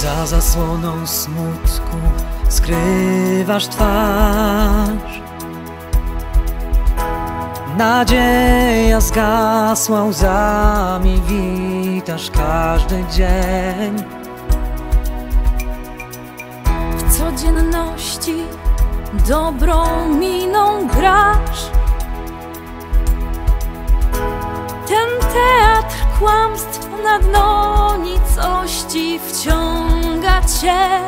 zasłoną smutku skrywasz twarz. Nadzieja zgasła łzami, witasz każdy dzień. W codzienności dobrą miną grasz. Ten teatr kłamstw na dno nicości wciąga cię.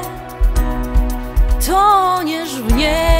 Toniesz w niej.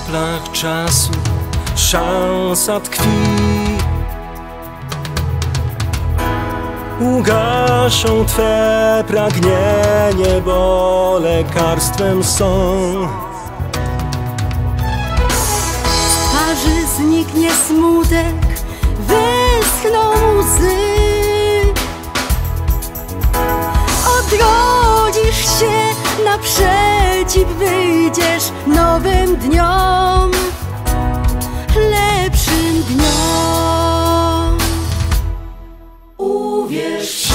Kroplach czasu szansa tkwi. Ugaszą Twe pragnienie, bo lekarstwem są. twarzy zniknie smutek, wyschną łzy. Odrodzisz się, naprzeciw będziesz nowym dniom, lepszym dniom. Uwierz się.